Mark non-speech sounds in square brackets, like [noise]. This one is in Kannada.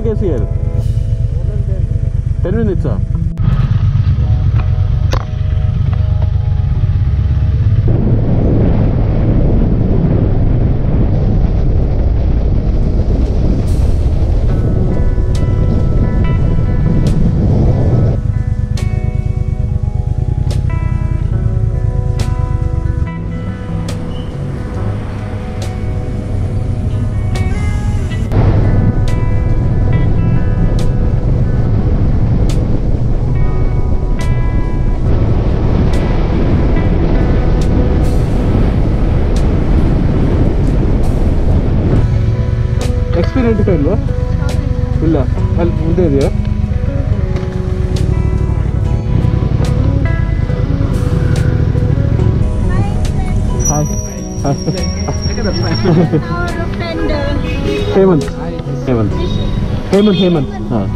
कैसी है? टेन मिनट्स ಎಕ್ಸ್ಪೀರಿಯೆಂಟ್ ಇಲ್ವಾ? ಇಲ್ಲ ಅಲ್ಲಿ ಮುಂದೆ ಇದೆಯಾ? [laughs] ಹೇಮಂತ್. ಹೇಮಂತ್ ಹೇಮಂತ್. ಹೇಮಂತ್. ಹಾಂ.